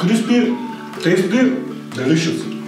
crispy, tasty, delicious.